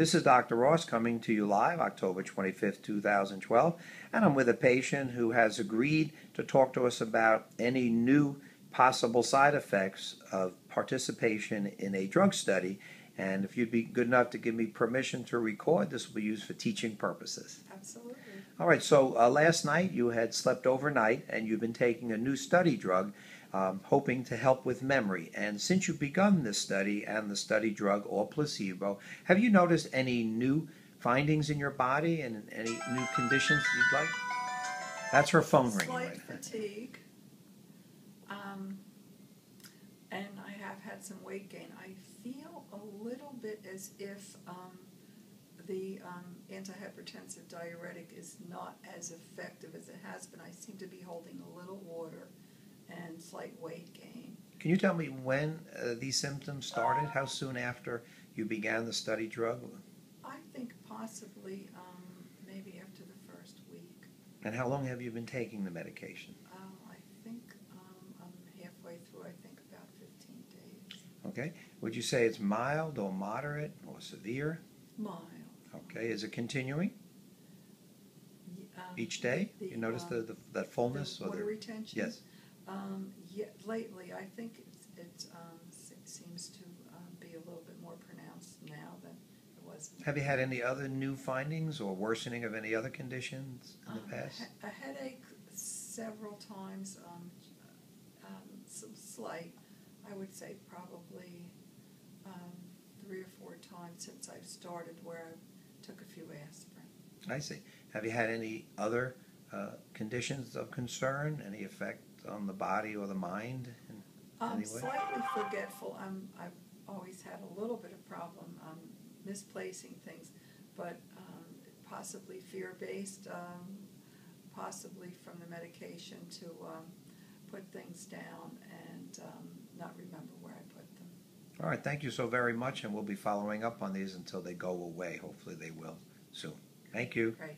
This is Dr. Ross coming to you live October 25th, 2012, and I'm with a patient who has agreed to talk to us about any new possible side effects of participation in a drug study. And if you'd be good enough to give me permission to record, this will be used for teaching purposes. Absolutely. All right, so uh, last night you had slept overnight and you've been taking a new study drug um, hoping to help with memory. And since you've begun this study and the study drug or placebo, have you noticed any new findings in your body and any new conditions you'd like? That's her phone ringing Slight right fatigue. Um, and I have had some weight gain. I feel a little bit as if um, the um, antihypertensive diuretic is not as effective as it has been. I seem to be holding a little water and slight weight gain. Can you tell me when uh, these symptoms started? How soon after you began the study drug? I think possibly um, maybe after the first week. And how long have you been taking the medication? Um, I think um, I'm halfway through, I think about 15 days. Okay. Would you say it's mild or moderate or severe? Mild. Okay. Is it continuing um, each day? the, You notice um, the, the that fullness the or water the retention? yes? Um, yeah, lately, I think it's, it's, um, se- seems to, um, be a little bit more pronounced now than it was. Have you had any other new findings or worsening of any other conditions in the Um, past? he- A headache several times, um, um, some slight, I would say probably, um, three or four times since I've started where I took a few aspirin. I see. Have you had any other uh, conditions of concern? Any effect on the body or the mind in I'm any way? slightly forgetful. I'm, I've always had a little bit of problem um, misplacing things, but um, possibly fear-based, um, possibly from the medication to um, put things down and um, not remember where I put them. All right. Thank you so very much, and we'll be following up on these until they go away. Hopefully, they will soon. Thank you. Great.